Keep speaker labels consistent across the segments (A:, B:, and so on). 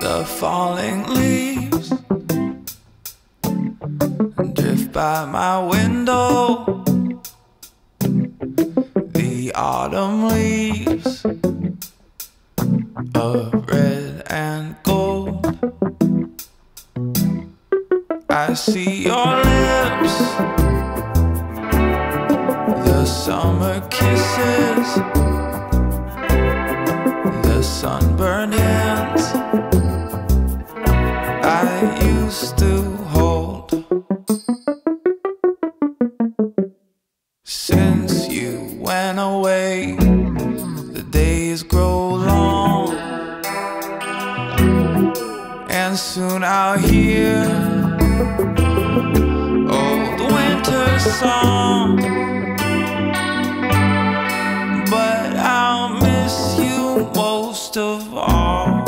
A: The falling leaves drift by my window. The autumn leaves I see your lips, the summer kisses, the sunburned hands I used to hold. Since you went away, the days grow long, and soon I'll hear Oh, old winter song. But I'll miss you most of all,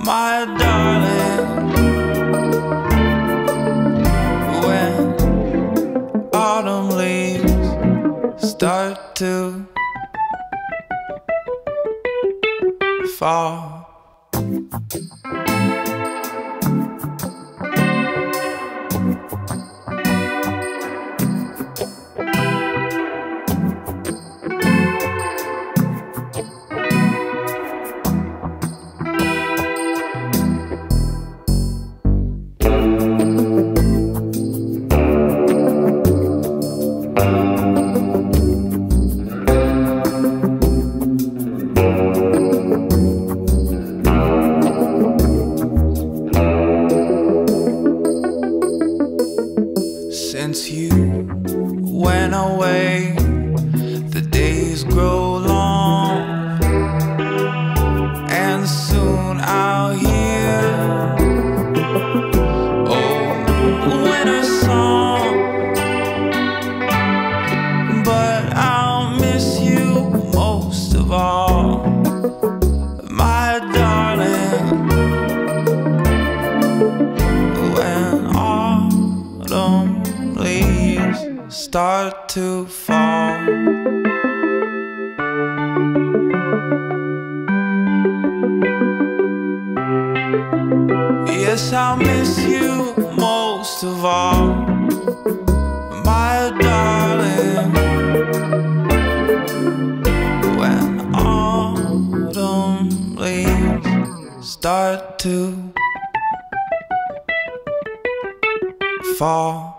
A: my darling. When autumn leaves start to fall. Since you went away, the days grow long, and soon I'll hear most of all, my darling. When autumn leaves start to fall. Yes, I'll miss you most of all, start to fall.